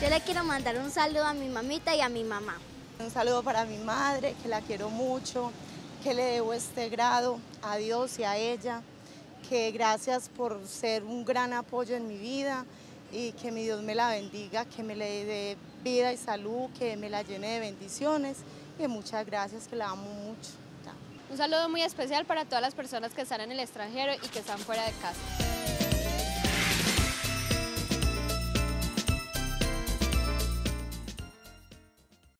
Yo le quiero mandar un saludo a mi mamita y a mi mamá. Un saludo para mi madre, que la quiero mucho, que le debo este grado a Dios y a ella, que gracias por ser un gran apoyo en mi vida y que mi Dios me la bendiga, que me le dé vida y salud, que me la llene de bendiciones y muchas gracias, que la amo mucho. Un saludo muy especial para todas las personas que están en el extranjero y que están fuera de casa.